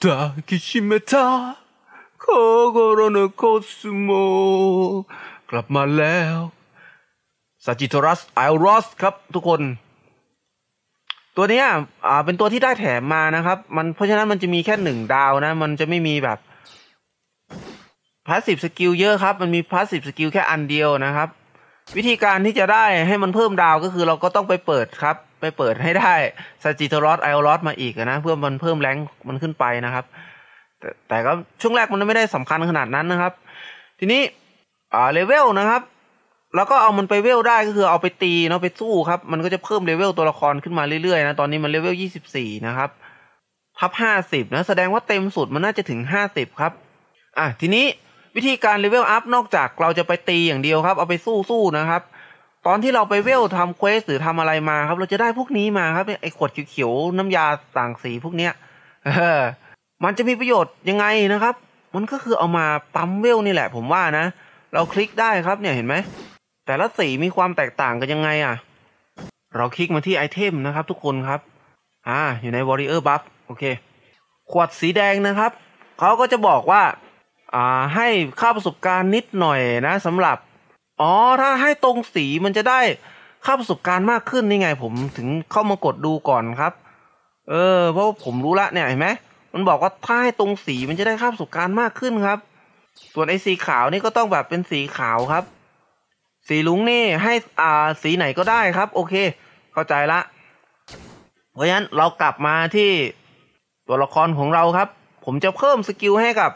抱きしめた心のコスโมกลับมาแล้วซาจิโทรัสไอรอสครับทุกคน ตัวเนี้ยอ่าเป็นตัวที่ได้แถมมานะครับ มันเพราะฉะนั้นมันจะมีแค่หนึ่งดาวนะ มันจะไม่มีแบบพาสซีฟสกิลเยอะครับ มันมีพาสซีฟสกิลแค่อันเดียวนะครับ วิธีการที่จะได้ให้มันเพิ่มดาวก็คือเราก็ต้องไปเปิดครับ ไปเปิดให้ได้ซาจิทาเรียสไอโอรอสมาอีกนะเพื่อมันเพิ่มแรงมันขึ้นไปนะครับ แต่แต่ก็ช่วงแรกมันไม่ได้สำคัญขนาดนั้นนะครับ ทีนี้อ่าเลเวลนะครับ แล้วก็เอามันไปเวลได้ก็คือเอาไปตีเนาะไปสู้ครับ มันก็จะเพิ่มเลเวลตัวละครขึ้นมาเรื่อยๆนะตอนนี้มันเลเวลยี่สิบสี่นะครับทับห้าสิบนะแสดงว่าเต็มสุดมันน่าจะถึงห้าสิบครับ อะทีนี้ วิธีการ level up นอกจากเราจะไปตีอย่างเดียวครับ เอาไปสู้สู้นะครับ ตอนที่เราไปเวลทำ quest หรือทำอะไรมาครับ เราจะได้พวกนี้มาครับไอ้ขวดเขียวๆน้ำยาต่างสีพวกเนี้ยมันจะมีประโยชน์ยังไงนะครับ มันก็คือเอามาปั๊มเวลนี่แหละ ผมว่านะ เราคลิกได้ครับเนี่ยเห็นไหม แต่ละสีมีความแตกต่างกันยังไงอะ เราคลิกมาที่ item นะครับ ทุกคนครับ อ่า อยู่ใน Warrior Buff โอเค ขวดสีแดงนะครับ เขาก็จะบอกว่า อ่าให้ค่าประสบการณ์นิดหน่อยนะสำหรับ อ๋อถ้าให้ตรงสีมันจะได้ค่าประสบการณ์มากขึ้นนี่ไง ผมถึงเข้ามากดดูก่อนครับ เออ เพราะผมรู้ละเนี่ยเห็นไหมมันบอกว่าถ้าให้ตรงสีมันจะได้ค่าประสบการณ์มากขึ้นครับ ส่วนไอ้สีขาวนี่ก็ต้องแบบเป็นสีขาวครับ สีลุงนี่ให้อ่าสีไหนก็ได้ครับ โอเค เข้าใจละ เพราะฉะนั้นเรากลับมาที่ตัวละครของเราครับ ผมจะเพิ่ม skill ให้กับ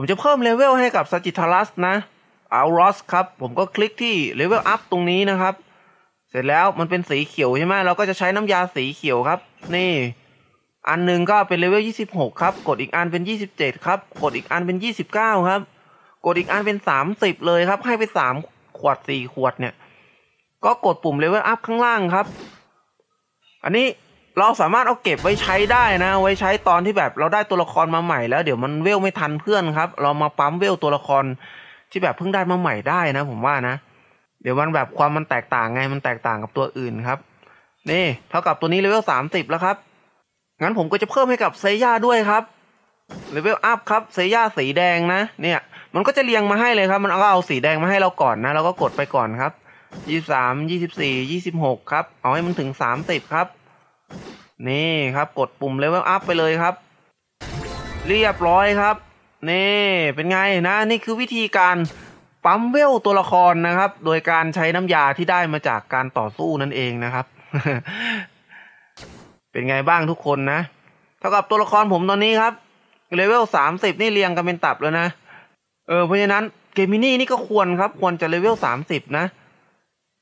ผมจะเพิ่ม level ให้กับซาจิทาเรียสนะไอโอรอสครับ ผมก็คลิกที่ level up ตรงนี้นะครับ เสร็จแล้วมันเป็นสีเขียวใช่ไหมเราก็จะใช้น้ำยาสีเขียวครับ นี่ อันหนึ่งก็เป็นเลเวล 26 ครับ กดอีกอันเป็น 27 ครับ กดอีกอันเป็น 29 ครับ กดอีกอันเป็น 30 เลยครับ ให้ไป 3 ขวด 4 ขวดเนี่ย ก็กดปุ่ม level up ข้างล่างครับ อันนี้ เราสามารถเอาเก็บไว้ใช้ได้นะ ไว้ใช้ตอนที่แบบเราได้ตัวละครมาใหม่แล้วเดี๋ยวมันเวลไม่ทันเพื่อนครับ เรามาปั๊มเวลตัวละครที่แบบเพิ่งได้มาใหม่ได้นะ ผมว่านะ เดี๋ยวมันแบบความมันแตกต่างไงมันแตกต่างกับตัวอื่นครับ นี่เท่ากับตัวนี้เลเวล30แล้วครับ งั้นผมก็จะเพิ่มให้กับเซย่าด้วยครับเลเวลอัพครับเซย่าสีแดงนะ เนี่ย มันก็จะเรียงมาให้เลยครับ มันก็เอาสีแดงมาให้เราก่อนนะเราก็กดไปก่อนครับยี่สามยี่สิบสี่ยี่สิบหกครับเอาให้มันถึงสามสิบครับ นี่ครับกดปุ่มเลเวลอัพไปเลยครับ เรียบร้อยครับ นี่เป็นไงนะ นี่คือวิธีการปั๊มเวลตัวละครนะครับ โดยการใช้น้ำยาที่ได้มาจากการต่อสู้นั่นเองนะครับ เป็นไงบ้างทุกคนนะ เท่ากับตัวละครผมตอนนี้ครับเลเวลสามสิบนี่เรียงกันเป็นตับแล้วนะ เออเพราะฉะนั้นเกมินี่นี่ก็ควรครับ ควรจะเลเวลสามสิบนะ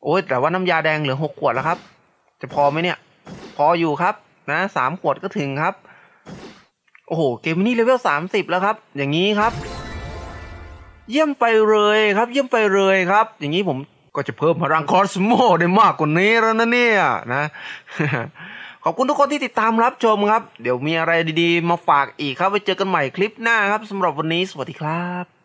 โอ้ยแต่ว่าน้ำยาแดงเหลือหกขวดแล้วครับ จะพอไหมเนี่ย พออยู่ครับ นะสามขวดก็ถึงครับ โอ้โห เกมนี่เลเวลสามสิบแล้วครับ อย่างนี้ครับ เยี่ยมไปเลยครับ เยี่ยมไปเลยครับ อย่างนี้ผมก็จะเพิ่มพลังคอสโมได้มากกว่านี้แล้วนะเนี่ยนะ ขอบคุณทุกคนที่ติดตามรับชมครับ เดี๋ยวมีอะไรดีๆ มาฝากอีกครับไว้เจอกันใหม่คลิปหน้าครับสำหรับวันนี้สวัสดีครับ